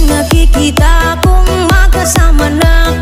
Tuwing nakikita kong magkasama na